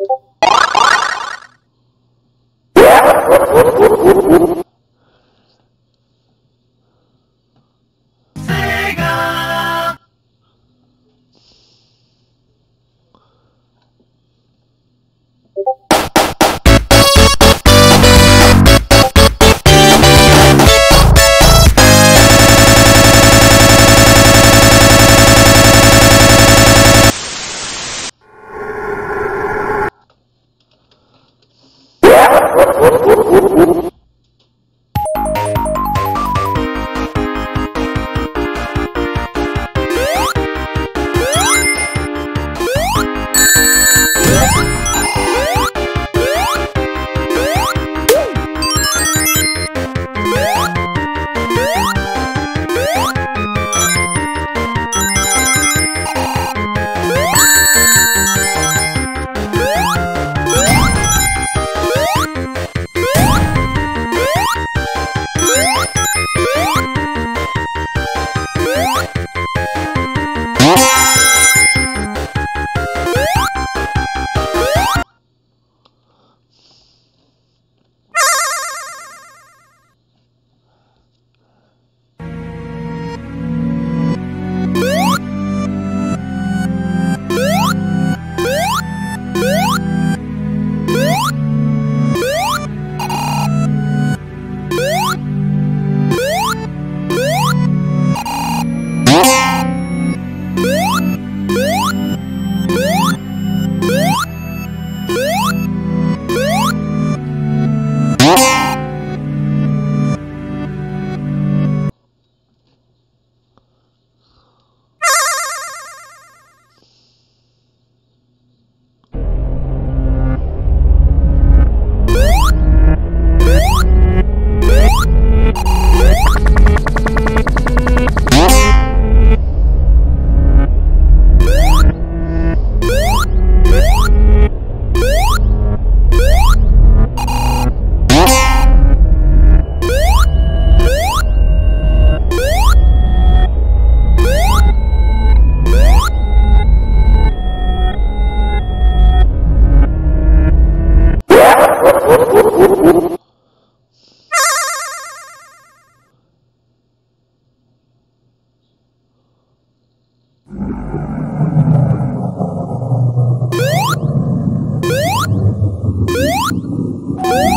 you बहुत えっ?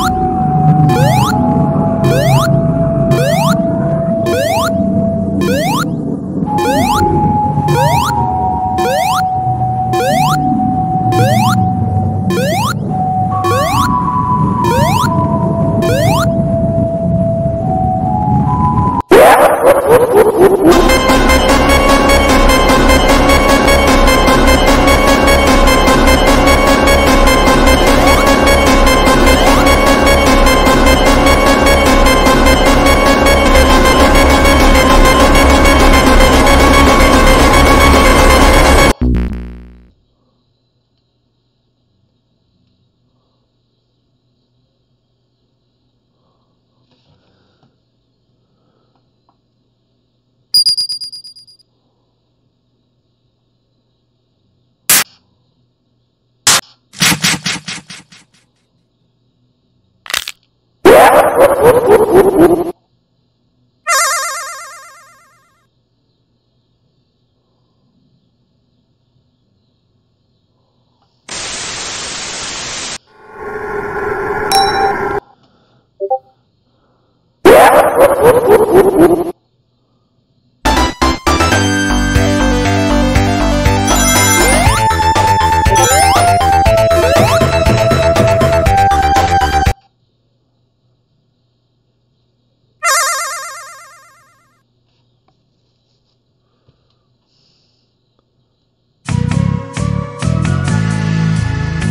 you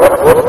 what, what,